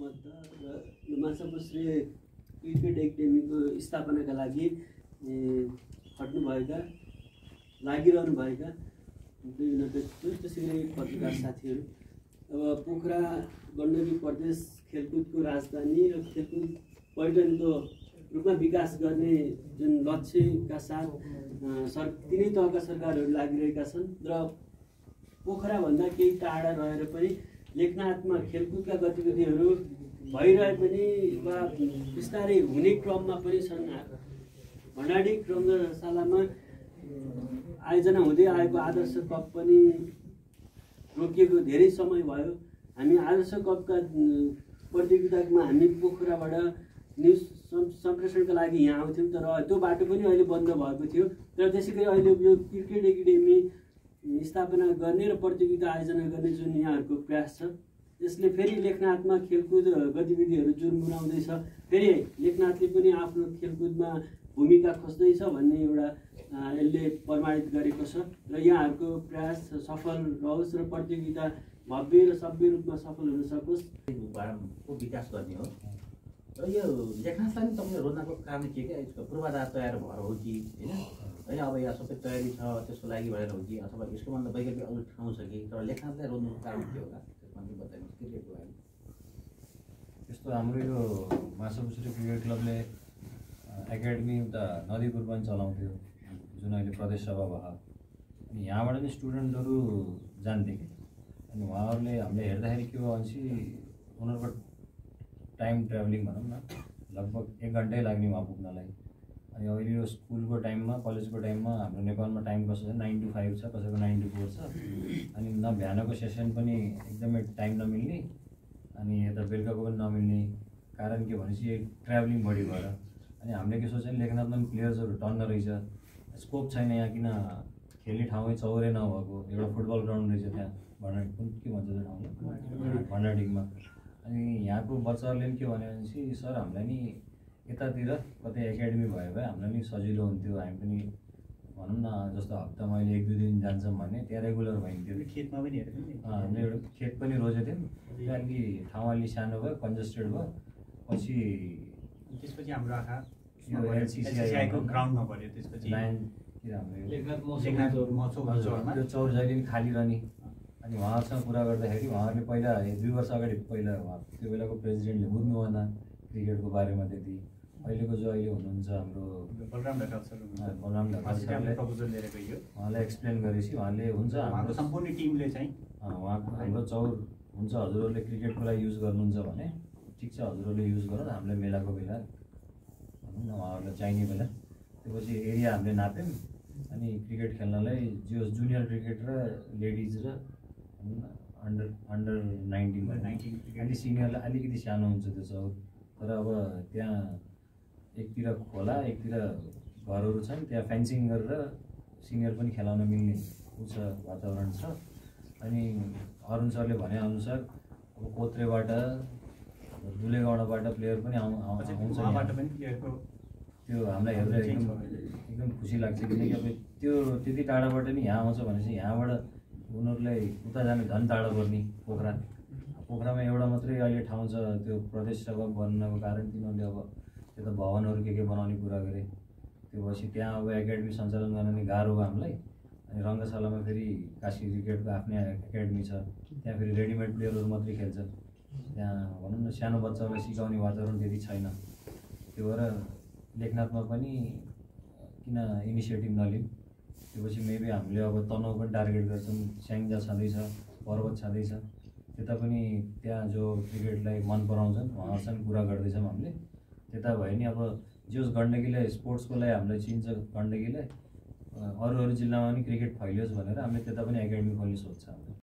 सम्बद्ध र माछापुश्री क्रिकेट एकाडेमीको स्थापनाका लागि खट्नुभएका लागिरहनुभएका त्यसै गरी पत्रकार साथीहरू। अब पोखरा गण्डकी प्रदेश खेलकुदको राजधानी र खेलकुद पर्यटनको रूपमा विकास गर्ने जुन लक्ष्यका साथ सर तिनै तहका सरकारहरू लागिरहेका छन् र पोखराभन्दा केही टाढा रहेर पनि लेखनाथमा खेलकुदका गतिविधिहरू भइरहे पनि वा बिस्तारै हुने क्रममा पनि छन्। भण्डारी रङ्गशालामा आयोजना हुँदै आएको आदर्श कप पनि रोकिएको धेरै समय भयो। हामी आदर्श कपका प्रतियोगितामा हामी पोखराबाट न्युज सम्- सम्प्रेषणका लागि यहाँ आउँथ्यौँ तर त्यो बाटो पनि अहिले बन्द भएको थियो। तर त्यसै गरी अहिले यो क्रिकेट एकाडेमी स्थापना गर्ने र प्रतियोगिता आयोजना गर्ने जुन यहाँहरूको प्रयास छ यसले फेरि लेखनाथमा खेलकुद गतिविधिहरू जुन बुनाउँदैछ फेरि लेखनाथले पनि आफ्नो खेलकुदमा भूमिका खोज्दैछ भन्ने एउटा यसले प्रमाणित गरेको छ र यहाँहरूको प्रयास सफल रहोस् र प्रतियोगिता भव्य र सभ्य रूपमा सफल हुन सकोस्। विकास गर्ने हो। र यो लेखनाथलाई तपाईँले रोज्नको कारण के के? यसको पूर्वाधार तयार भएर हो कि होइन? होइन अब यहाँ सबै तयारी छ त्यसको लागि भएर हो कि? अथवा यसको भन्दा वैकल्पिक अरू ठाउँ छ कि? तर लेखनाथलाई रोज्नुको कारण के होला? त्यसमा बताइदिनुहोस् क्रिकेटको लागि यस्तो हाम्रो यो माछापुछरी क्रिकेट क्लबले एकाडेमी उता नदीपुरमा पनि चलाउँथ्यो जुन अहिले प्रदेश सभा भयो। अनि यहाँबाट नि स्टुडेन्टहरू जान्थे कि? अनि उहाँहरूले हामीले हेर्दाखेरि के भयो भनेपछि उनीहरूको टाइम ट्राभलिङ भनौँ न लगभग एक घन्टै लाग्ने उहाँ पुग्नलाई अनि अहिले यो स्कुलको टाइममा कलेजको टाइममा हाम्रो नेपालमा टाइम कस्तो छ? नाइन टू फाइभ छ कसैको नाइन टू फोर छ। अनि न बिहानको सेसन पनि एकदमै टाइम नमिल्ने अनि यता बेलुकाको पनि नमिल्ने। कारण के भनेपछि ट्राभलिङ बढी भएर। अनि हामीले के सोच्यो लेखनाथमा पनि प्लेयर्सहरू टन्न रहेछ। स्कोप छैन यहाँ किन? खेल्ने ठाउँै चौरै नभएको। एउटा फुटबल ग्राउन्ड रहेछ त्यहाँ। कुन के भन्छ त्यो ठाउँलाई? भण्डारडिङमा अनि यहाँको बच्चाहरूले पनि के भन्यो भनेपछि सर हामीलाई नि यतातिर कतै एकाडेमी भयो भए हामीलाई नि सजिलो हुन्थ्यो। हामी पनि भनौँ न जस्तो हप्तामा अहिले एक दुई दिन जान्छौँ भने त्यहाँ रेगुलर भइन्थ्यो। खेतमा पनि हेरेको नि अँ, हामीले एउटा खेत पनि रोजेको थियौँ त्यहाँदेखि ठाउँ अलि सानो भयो कन्जेस्टेड भयो। पछि त्यसपछि हाम्रो आँखा ग्राउन्डमा पऱ्यो त्यसपछि। त्यो चौर जहिले पनि खाली रहने। अनि उहाँहरूसँग कुरा गर्दाखेरि उहाँहरूले पहिला दुई वर्ष अगाडि पहिला उहाँ त्यो बेलाको प्रेसिडेन्टले बुझ्नु भएन क्रिकेटको बारेमा त्यति। अहिलेको जो अहिले हुनुहुन्छ हाम्रो बलराम उहाँलाई एक्सप्लेन गरेपछि उहाँले हुन्छ हाम्रो सम्पूर्ण टिमले चाहिँ। उहाँको हाम्रो चौर हुन्छ हजुरहरूले क्रिकेटको लागि युज गर्नुहुन्छ भने ठिक छ हजुरहरूले युज गरौँ हामीलाई मेलाको बेला भनौँ न उहाँहरूलाई चाहिने बेला। त्यसपछि एरिया हामीले नाप्यौँ अनि क्रिकेट खेल्नलाई जो जुनियर क्रिकेट र लेडिज र under under nineteen Under 19 cricket. अलि सिनियरलाई अलिकति सानो हुन्छ त्यो चौर तर अब त्यहाँ एकतिर खोला एकतिर घरहरू छन् त्यहाँ फेन्सिङ गरेर सिनियर पनि खेलाउन मिल्ने ऊ छ वातावरण छ अनि अरुण सरले भनेअनुसार अब कोत्रेबाट दुलेगाउँबाट प्लेयर पनि आउँछ त्यो हामीलाई हेर्दा एकदम। एकदम खुसी लाग्छ किनकि अब त्यो त्यति टाढाबाट नि यहाँ आउँछ भनेपछि यहाँबाट उनीहरूलाई उता जानु झन् टाढो पर्ने पोखरा। पोखरामा एउटा मात्रै अहिले ठाउँ छ त्यो सभा बन्नको कारण तिनीहरूले अब त्यो त भवनहरू के के बनाउने कुरा गरे। त्यो भएपछि त्यहाँ अब एकाडेमी सञ्चालन गर्न नि गाह्रो भयो हामीलाई। अनि रङ्गशालामा फेरि काशी क्रिकेटको आफ्नै एकाडेमी छ। त्यहाँ फेरि रेडिमेड प्लेयरहरू मात्रै खेल्छ। त्यहाँ भनौँ न सानो बच्चाहरूलाई सिकाउने वातावरण त्यति छैन। त्यो भएर लेखनाथमा पनि किन इनिसिएटिभ नलिउँ त्योपछि मेबी हामीले अब तनहु पनि टार्गेट गर्छौँ। स्याङ्जा छँदैछ पर्वत छँदैछ त्यता पनि त्यहाँ जो क्रिकेटलाई मन पराउँछन् उहाँहरूसँग कुरा गर्दैछौँ हामीले। त्यता भयो नि अब जोस् गण्डकीलाई स्पोर्ट्सको लागि हामीलाई चिन्छ गण्डकीलाई अरू अरू जिल्लामा पनि क्रिकेट फैलियोस् भनेर हामीले त्यता पनि एकाडेमी खोल्ने सोच छ हाम्रो